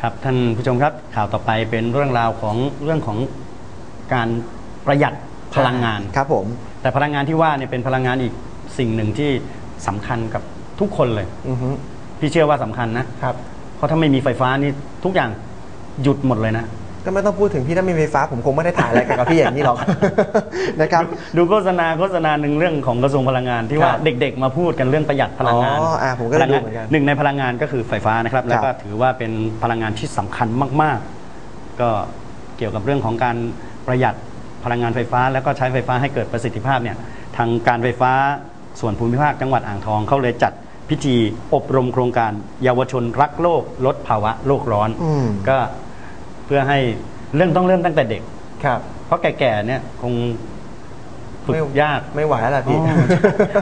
ครับท่านผู้ชมครับข่าวต่อไปเป็นเรื่องราวของเรื่องของการประหยัดพลังงานครับผม แต่พลังงานที่ว่าเนี่ยเป็นพลังงานอีกสิ่งหนึ่งที่สำคัญกับทุกคนเลยอือฮึพี่เชื่อว่าสำคัญนะครับ เพราะถ้าไม่มีไฟฟ้านี่ทุกอย่างหยุดหมดเลยนะ ก็ไม่ต้องพูดถึงพี่ถ้าไม่มีไฟฟ้า ผมคงไม่ได้ถ่ายอะไรกับพี่อย่างนี้หรอก นะครับ ดูโฆษณาโฆษณาหนึ่งเรื่องของกระทรวงพลังงานที่ว่าครับเด็ก ๆ มาพูดกันเรื่องประหยัดพลังงานอ๋ออะผมก็ได้พลังงานดูเหมือนกันหนึ่งในพลังงานก็คือไฟฟ้านะครับ แล้วก็ครับถือว่าเป็นพลังงานที่สำคัญมาก ๆ ก็เกี่ยวกับเรื่องของการประหยัดพลังงานไฟฟ้า แล้วก็ใช้ไฟฟ้าให้เกิดประสิทธิภาพเนี่ยทางการไฟฟ้าส่วนภูมิภาคจังหวัดอ่างทองเขาเลยจัดพิธีอบรมโครงการ เยาวชนรักโลกลดภาวะโลกร้อน อืม ก็ เพื่อให้เรื่องต้องเริ่มตั้งแต่เด็ก ครับ เพราะแก่ๆเนี่ยคงฝึกไม่ยากไม่ไหวแล้วล่ะพี่อ๋อ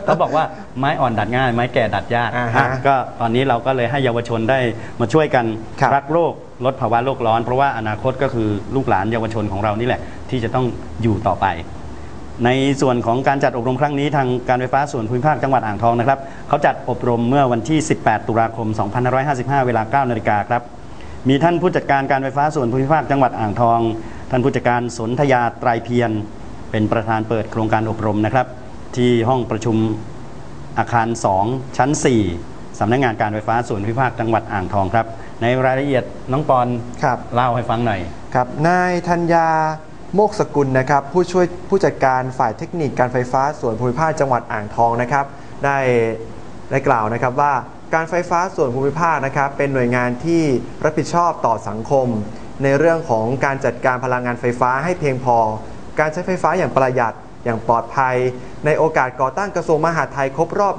เขาบอกว่าไม้อ่อนดัดง่าย ไม้แก่ดัดยากอ่าฮะอะก็ตอนนี้เราก็เลยให้เยาวชนได้มาช่วยกันครับรักโลกลดภาวะโลกร้อน เพราะว่าอนาคตก็คือลูกหลานเยาวชนของเรานี่แหละ ที่จะต้องอยู่ต่อไป ในส่วนของการจัดอบรมครั้งนี้ทางการไฟฟ้าส่วนภูมิภาคจังหวัดอ่างทองนะครับเขาจัดอบรมเมื่อวันที่ 18 ตุลาคม 2555 เวลา 9นาฬิกาครับ มีท่านผู้จัดการการไฟฟ้าส่วนภูมิภาคจังหวัดอ่างทอง ท่านผู้จัดการสนธยาไตรเพียรเป็นประธานเปิดโครงการอบรมนะครับ ที่ห้องประชุมอาคาร 2 ชั้น 4สำนักงานการไฟฟ้าส่วนภูมิภาคจังหวัดอ่างทองครับ ในรายละเอียดน้องปอนครับเล่าให้ฟังหน่อยครับนายธัญญาโมกสกุลนะครับ ผู้ช่วยผู้จัดการฝ่ายเทคนิคการไฟฟ้าส่วนภูมิภาคจังหวัดอ่างทองนะครับ ได้ได้กล่าวนะครับว่า การไฟฟ้าส่วนภูมิภาคนะครับเป็นหน่วยงานที่รับผิดชอบต่อสังคม ในเรื่องของการจัดการพลังงานไฟฟ้าให้เพียงพอ การใช้ไฟฟ้าอย่างประหยัดอย่างปลอดภัย ในโอกาสก่อตั้งกระทรวงมหาดไทยครบรอบ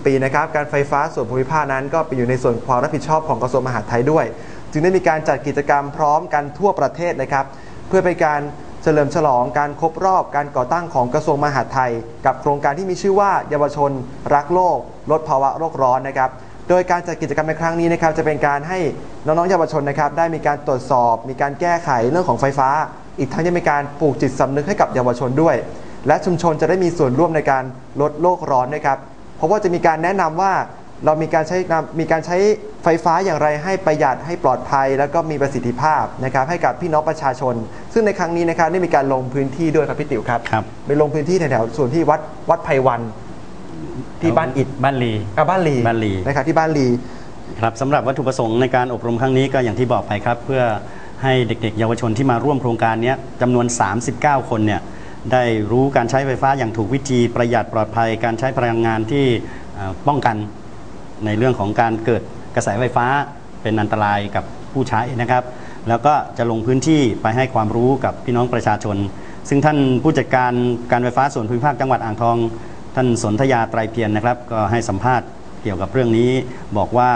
120 ปีนะครับการไฟฟ้าส่วนภูมิภาคนั้น ก็เป็นอยู่ในส่วนความรับผิดชอบของกระทรวงมหาดไทยด้วย จึงได้มีการจัดกิจกรรมพร้อมกันทั่วประเทศนะครับ เพื่อเป็นการ เฉลิมฉลองการครบรอบการก่อตั้งของกระทรวงมหาดไทย กับโครงการที่มีชื่อว่าเยาวชน รักโลก ลดภาวะโลกร้อนนะครับโดยการจัดกิจกรรมในครั้งนี้นะครับจะเป็นการให้น้องๆเยาวชนนะครับได้มีการตรวจสอบ มีการแก้ไขเรื่องของไฟฟ้า อีกทั้งยังมีการปลูกจิตสำนึกให้กับเยาวชนด้วย และชุมชนจะได้มีส่วนร่วมในการลดโลกร้อนนะครับเพราะว่าจะมีการแนะนำว่า เรามีการใช้นำมีการใช้ไฟฟ้าอย่างไรให้ประหยัดให้ปลอดภัย แล้วก็มีประสิทธิภาพนะครับให้กับพี่น้องประชาชน ซึ่งในครั้งนี้นะครับได้มีการลงพื้นที่ด้วยครับพี่ติ๋วครับครับไปลงพื้นที่แถวๆส่วนที่วัดวัดไพวันที่บ้านอิฐบ้านลีอะบ้านลีบ้านลีนะครับที่บ้านลีครับสำหรับวัตถุประสงค์ในการอบรมครั้งนี้ก็อย่างที่บอกไปครับ เพื่อให้เด็กๆ เยาวชนที่มาร่วมโครงการเนี้ยจำนวน 39 คนเนี่ยได้รู้การใช้ไฟฟ้าอย่างถูกวิธีประหยัดปลอดภัย การใช้พลังงานที่เอ่อป้องกัน ในเรื่องของการเกิดกระแสไฟฟ้าเป็นอันตรายกับผู้ใช้นะครับ แล้วก็จะลงพื้นที่ไปให้ความรู้กับพี่น้องประชาชน ซึ่งท่านผู้จัดการการไฟฟ้าส่วนภูมิภาคจังหวัดอ่างทอง ท่านสนธยาไตรเพียรนะครับ ก็ให้สัมภาษณ์เกี่ยวกับเรื่องนี้ บอกว่า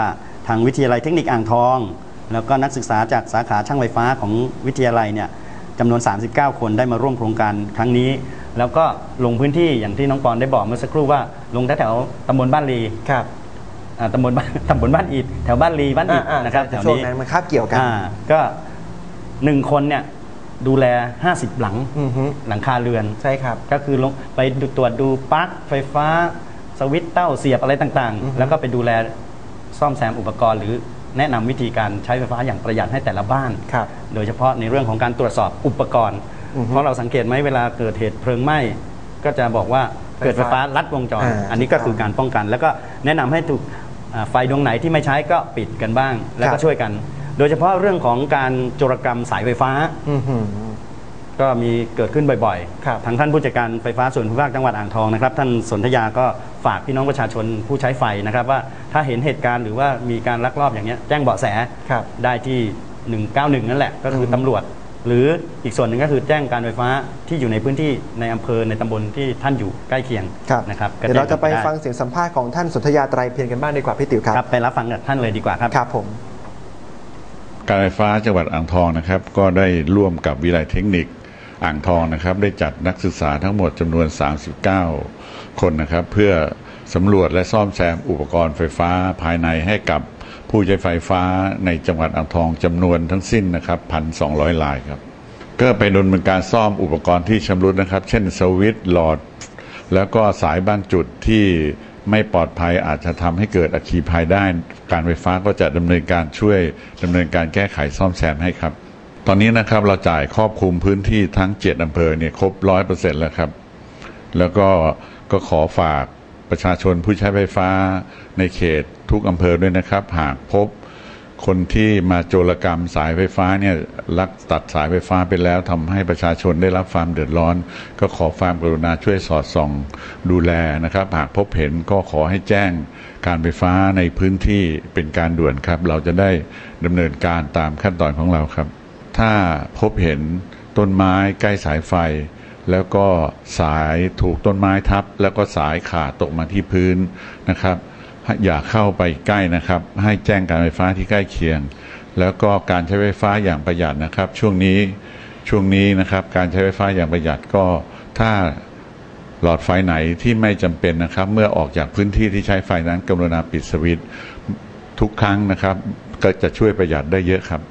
ทางวิทยาลัยเทคนิคอ่างทอง แล้วก็นักศึกษาจากสาขาช่างไฟฟ้าของวิทยาลัยเนี่ยจำนวน 39 คนได้มาร่วมโครงการครั้งนี้ แล้วก็ลงพื้นที่อย่างที่น้องปอนได้บอกเมื่อสักครู่ว่าลงแถวๆตำบลบ้านลีครับ อ่าตำบลบ้านตำบลบ้านอิฐแถวบ้านลีบ้านอิฐอ่าๆนะครับแถวช่วงนี้นั้นมันคาบเกี่ยวกันอ่าก็หนึ่งคนเนี่ยดูแล 50 หลังอือฮึหลังคาเรือน ใช่ครับ ก็คือลงไปดูตรวจดูปลั๊กไฟฟ้า สวิตช์เต้าเสียบอะไรต่างอือฮึ ๆ แล้วก็ไปดูแลซ่อมแซมอุปกรณ์ หรือแนะนำวิธีการใช้ไฟฟ้าอย่างประหยัดให้แต่ละบ้าน ครับ โดยเฉพาะในเรื่องของการตรวจสอบอุปกรณ์ อือฮึเพราะเราสังเกตไหมเวลาเกิดเหตุเพลิงไหม้ก็จะบอกว่าเกิดไฟฟ้าลัดวงจร อ่าอันนี้ก็คือการป้องกัน แล้วก็แนะนำให้ถูกอ่า ไฟดวงไหนที่ไม่ใช้ก็ปิดกันบ้าง แล้วคก็รับช่วยกัน โดยเฉพาะเรื่องของการโจรกรรมสายไฟฟ้าอือหือก็มีเกิดขึ้นบ่อยครับทางท่านผู้จัดการไฟฟ้าส่วนภูมิภาคจังหวัดอ่างทองนะครับ ท่านสนธยาก็ฝากพี่น้องประชาชนผู้ใช้ไฟนะครับ ว่าถ้าเห็นเหตุการณ์หรือว่ามีการลักลอบอย่างเงี้ยแจ้งเบาะแสครับได้ที่ 191 นั่นแหละ ก็คืออมตำรวจ หรืออีกส่วนหนึ่งก็คือแจ้งการไฟฟ้าที่อยู่ในพื้นที่ในอำเภอในตำบลที่ท่านอยู่ใกล้เคียงครับนะครับก็เดี๋ยวเราจะไปแจ้ฟังเสียงสัมภาษณ์ของท่านสนธยาไตรเพียรกันบ้างดีกว่าพี่ติ๋วครับครับไปรับฟังกับท่านเลยดีกว่าครับครับผมการไฟฟ้าจังหวัดอ่างทองนะครับ ก็ได้ร่วมกับวิทยาลัยเทคนิคอ่างทองนะครับ ได้จัดนักศึกษาทั้งหมดจำนวน 39 คนนะครับ เพื่อสำรวจและซ่อมแซมอุปกรณ์ไฟฟ้าภายในให้กับ ผู้ใช้ไฟฟ้าในจังหวัดอ่างทองจำนวนทั้งสิ้นนะครับ1,200ลายครับ ก็ไปดำเนินการซ่อมอุปกรณ์ที่ชำรุดนะครับ เช่นสวิตช์หลอด แล้วก็สายบางจุดที่ไม่ปลอดภัยอาจจะทำให้เกิดอัคคีภัยได้ การไฟฟ้าก็จะดำเนินการช่วยดำเนินการแก้ไขซ่อมแซมให้ครับ ตอนนี้นะครับเราจ่ายครอบคลุมพื้นที่ทั้ง 7 อำเภอเนี่ยครบร้อยเปอร์เซ็นต์แล้วครับ แล้วก็ก็ขอฝาก ประชาชนผู้ใช้ไฟฟ้าในเขตทุกอำเภอด้วยนะครับ หากพบคนที่มาโจรกรรมสายไฟฟ้าเนี่ยลักตัดสายไฟฟ้าไปแล้วทำให้ประชาชนได้รับความเดือดร้อน ก็ขอความกรุณาช่วยสอดส่องดูแลนะครับ หากพบเห็นก็ขอให้แจ้งการไฟฟ้าในพื้นที่เป็นการด่วนครับ เราจะได้ดำเนินการตามขั้นตอนของเราครับ ถ้าพบเห็นต้นไม้ใกล้สายไฟ แล้วก็สายถูกต้นไม้ทับ แล้วก็สายขาดตกมาที่พื้นนะครับอย่าเข้าไปใกล้นะครับ ให้แจ้งการไฟฟ้าที่ใกล้เคียง แล้วก็การใช้ไฟฟ้าอย่างประหยัดนะครับ ช่วงนี้ช่วงนี้นะครับ การใช้ไฟฟ้าอย่างประหยัดก็ถ้าหลอดไฟไหนที่ไม่จำเป็นนะครับ เมื่อออกจากพื้นที่ที่ใช้ไฟนั้นกรุณาปิดสวิตช์ทุกครั้งนะครับ ก็จะช่วยประหยัดได้เยอะครับ